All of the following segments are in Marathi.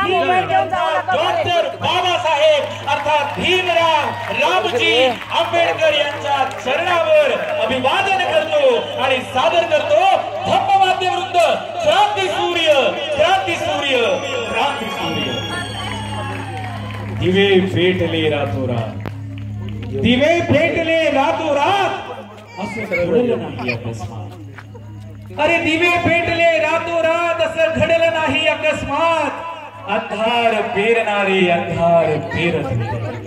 डॉक्टर बाबासाहेब अर्थात भीमराव रामजी आंबेडकर यांच्या चरणावर अभिवादन करतो आणि सादर करतो धम्मवाद्य वृंद. क्रांती सूर्य क्रांती सूर्य क्रांती सूर्य. दिवे पेटले रातोरात. दिवे पेटले रातोरात. असं घडलं नाही अकस्मात. अरे दिवे पेटले रातोरात असं घडलं नाही अकस्मात. अंधार पेरणारे अंधार पेरत होते.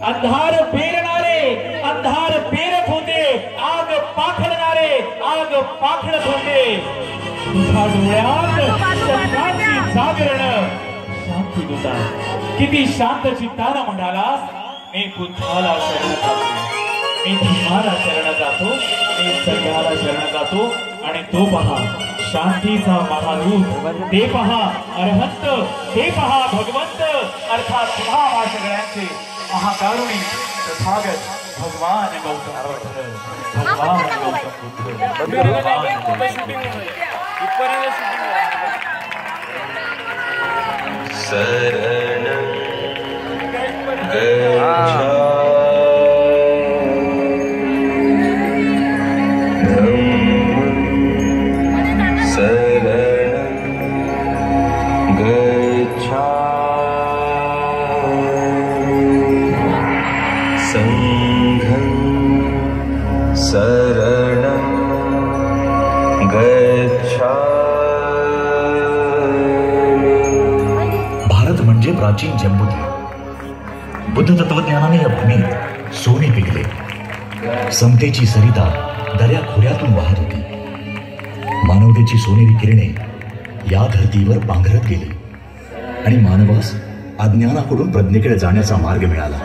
अंधार पेरणारे अंधार पेरत होते. आग पाखडणारे आग पाखडत होते. तुझ्या डोळ्यात जागरण. शांती तुझा. किती शांत चित्ताला म्हणालास मी बुद्धाला शरण मी भीमाला शरण जातो मी सगळ्याला शरण जातो. आणि तो पहा शांतीचा महादूत. ते पहा अरहंत. ते पहा भगवंत. अर्थात पहा सगळ्यांचे महाकारुणी तथागत भगवान गौतम. भगवान गौतम. बुद्ध भगवान प्राचीन जम्बूद्वीप बुद्ध तत्वज्ञानाने या भूमीत सोने पिकले. समतेची सरिता दर्या खोऱ्यातून वाहत होती. मानवतेची सोनेरी किरणे या धर्तीवर पांघरत गेली. आणि मानवास अज्ञानाकडून प्रज्ञेकडे जाण्याचा मार्ग मिळाला.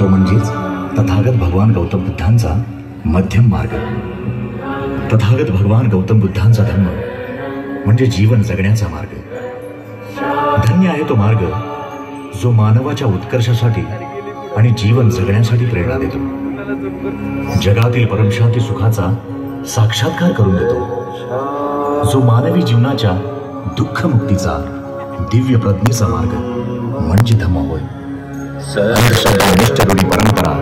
तो म्हणजेच तथागत भगवान गौतम बुद्धांचा मध्यम मार्ग. तथागत भगवान गौतम बुद्धांचा धर्म म्हणजे जीवन जगण्याचा मार्ग. धन्य आहे तो मार्ग जो मानवाच्या उत्कर्षासाठी आणि जीवन जगण्यासाठी प्रेरणा देतो. जगातील परमशांती सुखाचा साक्षात्कार करून देतो. जो मानवी जीवनाच्या दुःखमुक्तीचा दिव्य प्रज्ञेचा मार्ग म्हणजे धम्म होय अंधश्रद्धा, रूढी परंपरा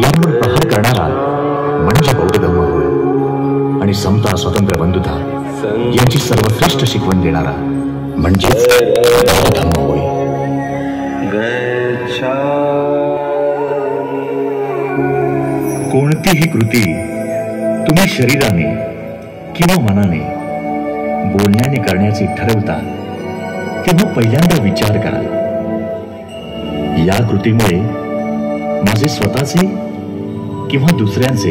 यांवर प्रहार करणारा म्हणजे बौद्ध धम्म होय आणि समता स्वतंत्र बंधुता यांची सर्वश्रेष्ठ शिकवण देणारा म्हणजेच धम्म होय कोणतीही कृती तुम्ही शरीराने किंवा मनाने बोलण्याने करण्याचे ठरवता तेव्हा पहिल्यांदा विचार करा. या कृतीमुळे माझे स्वतःचे किंवा दुसऱ्यांचे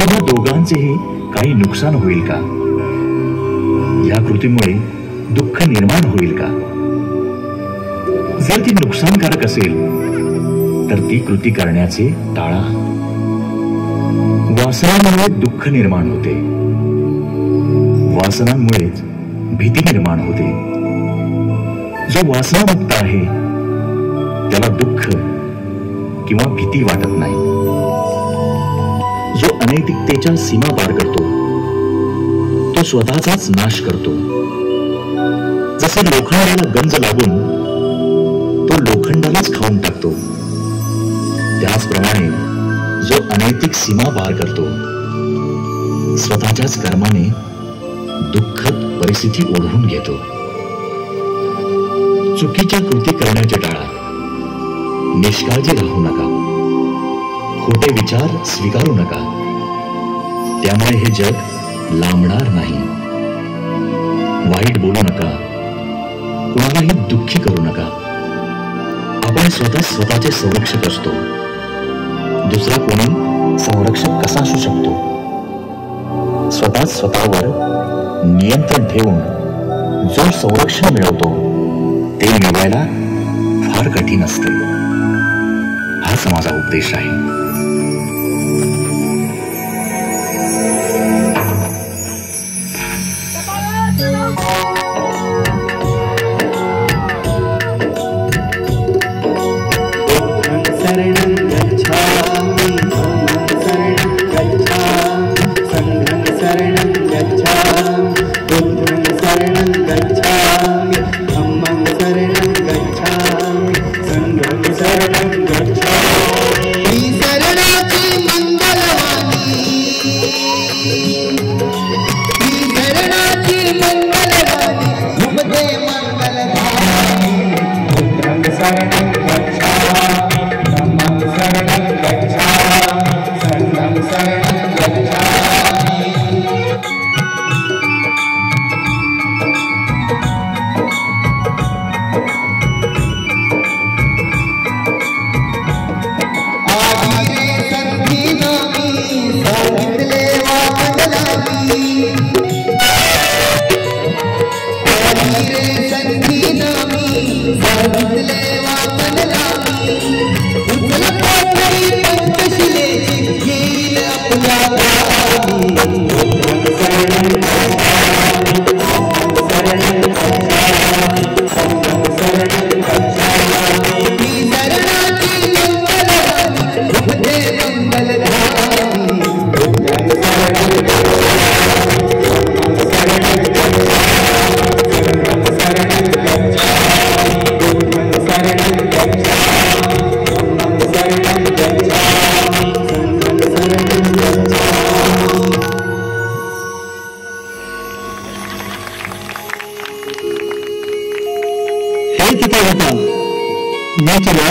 किंवा दोघांचेही काही नुकसान होईल का? या कृतीमुळे दुःख निर्माण होईल का? जर ती नुकसानकारक असेल तर ती कृती करण्याचे टाळा. वासनांमुळे दुःख निर्माण होते. वासनांमुळेच भीती निर्माण होते. जो वासनामुक्त आहे त्याला दुःख किंवा भीती वाटत नाही. जो अनैतिकतेच्या सीमा पार करतो तो स्वतःचाच नाश करतो. जसे लोखंडाला गंज लागून लोखंडालाच खाऊन टाकतो. त्याचप्रमाणे जो अनैतिक सीमा पार करतो स्वतःच्याच कर्माने दुःखद परिस्थिती ओढवून घेतो. चुकीच्या कृती करण्याचे टाळा निष्काळजी राहू नका. खोटे विचार स्वीकारू नका. त्यामुळे हे जग लांबणार नाही. वाईट बोलू नका. कुणालाही दुःखी करू नका. आपण स्वतः स्वतःचे संरक्षक असतो. दुसरा कोणी संरक्षक कसा असू शकतो? स्वतः स्वतःवर नियंत्रण ठेवून जो संरक्षण मिळवतो ते मिळवायला फार कठीण असते. हा समाजा उपदेश आहे.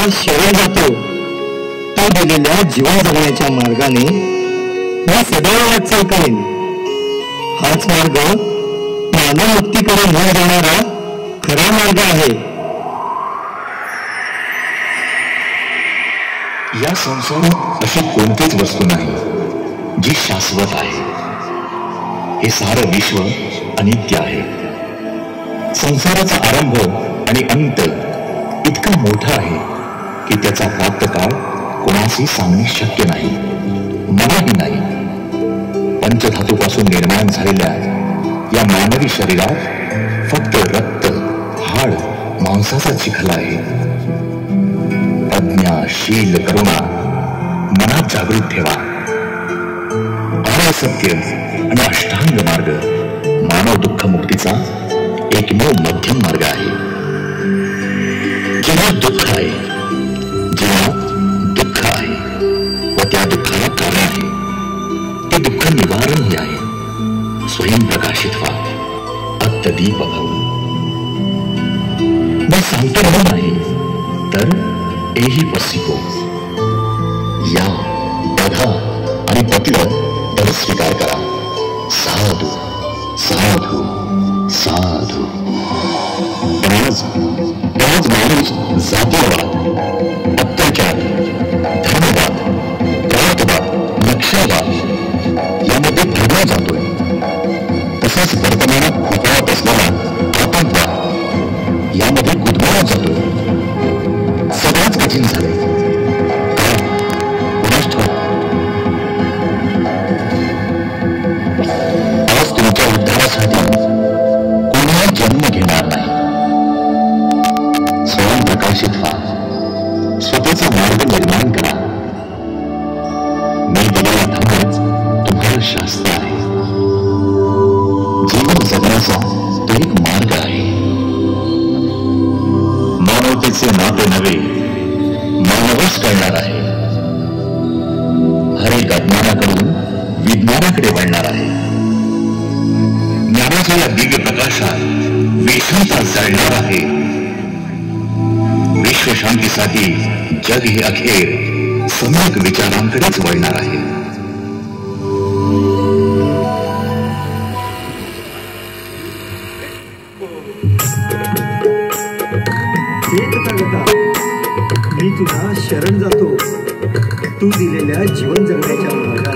मी तुला शरण जातो. तो दिलेल्या जीवन जगण्याच्या मार्गाने मी सदैव वाटचाल करेन. हाच मार्ग मानवमुक्तीकडे न जाणारा खरा मार्ग आहे. या संसारात अशी कोणतीच वस्तू नाही जी शाश्वत आहे. हे सारं विश्व अनित्य आहे. संसाराचा आरंभ आणि अंत इतका मोठा आहे. की त्याचा प्राप्त काळ कोणाशी सांगणे शक्य नाही. मलाही नाही. पंचधातूपासून निर्माण झालेल्या या मानवी शरीरात फक्त रक्त हाड मांसाचा चिखल आहे. प्रज्ञा शील करुणा मनात जागृत ठेवा. सत्य आणि अष्टांग मार्ग मानव दुःख मुक्तीचा एकमेव मध्यम मार्ग आहे. साधू। आज आज माणूस जातीवाद अत्याचार धर्मवाद प्रांतवाद नक्षलवाद यामध्ये ढगला जातोय. तसंच मानवतेचे नाते नव्हे मानवच करणार आहे हरेक अज्ञानाकडून विज्ञानाकडे वळणार आहे ज्ञानाच्या या दिव्य प्रकाशात विषमता जळणार आहे विश्वशांतीसाठी जग हे अखेर सम्यक विचारांकडेच वळणार आहे तुझा शरण जातो. तू दिलेल्या जीवन जगण्याच्या मार्गात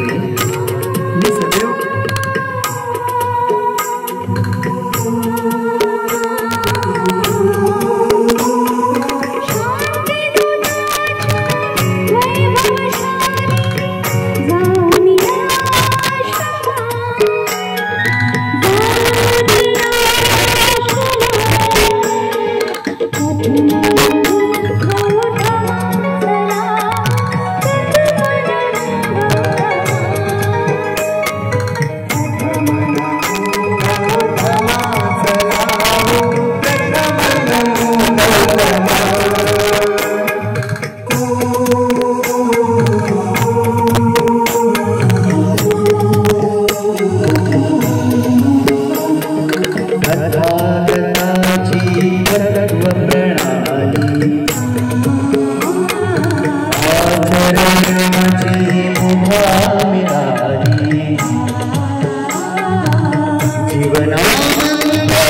जीवनानंदे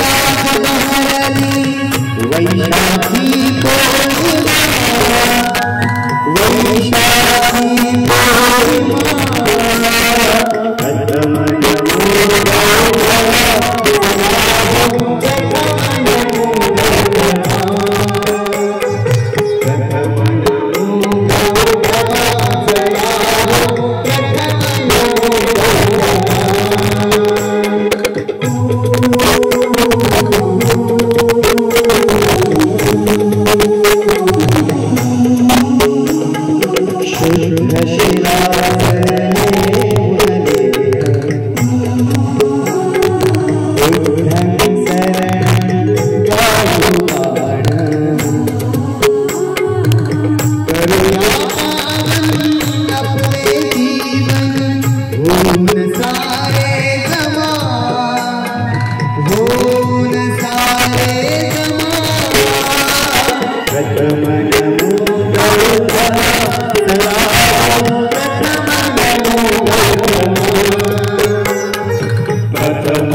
आपण वैशाखी.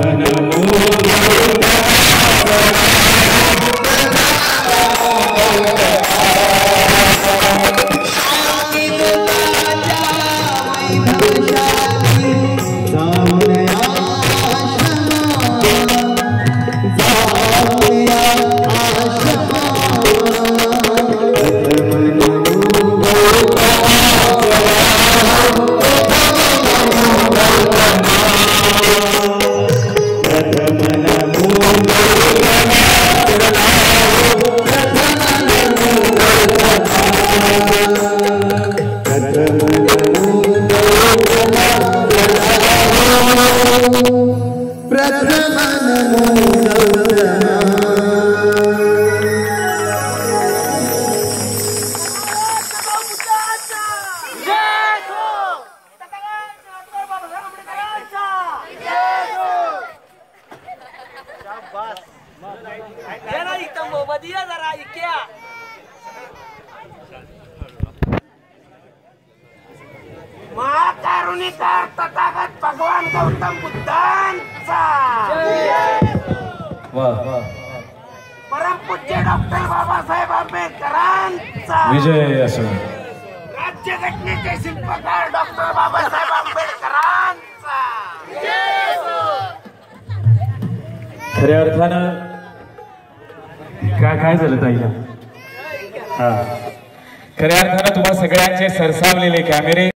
Namo परमपूज्य डॉक्टर बाबासाहेब आंबेडकरांचा. विजय असो. राज्यघटनेचे शिल्पकार डॉक्टर बाबासाहेब आंबेडकरांचा. खऱ्या अर्थानं काय काय झालं ताईला हा. खऱ्या अर्थानं तुम्हा सगळ्यांचे सरसावलेले कॅमेरे